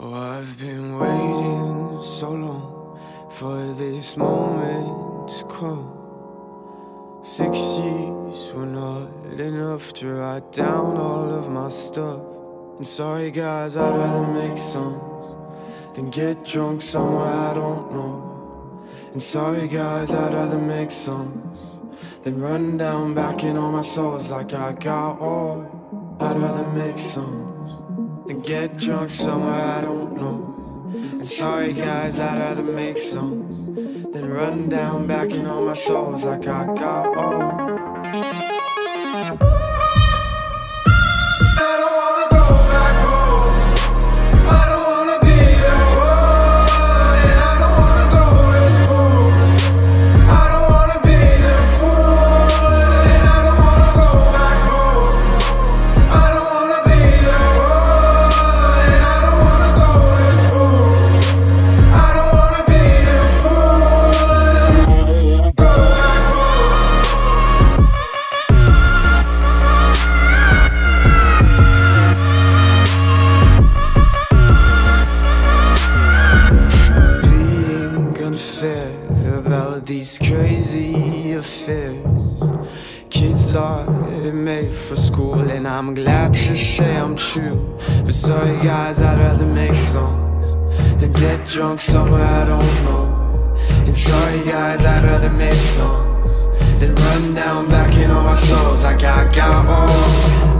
Oh, I've been waiting so long for this moment to come. Six years were not enough to write down all of my stuff. And sorry, guys, I'd rather make songs than get drunk somewhere I don't know. And sorry, guys, I'd rather make songs than run down back in all my souls like I got all. I'd rather make songs than get drunk somewhere I don't know. And sorry, guys, I'd rather make songs than run down back in all my souls like I got all. These crazy affairs. Kids are made for school, and I'm glad to say I'm true. But sorry, guys, I'd rather make songs than get drunk somewhere I don't know. And sorry, guys, I'd rather make songs than run down back in all my souls I got all.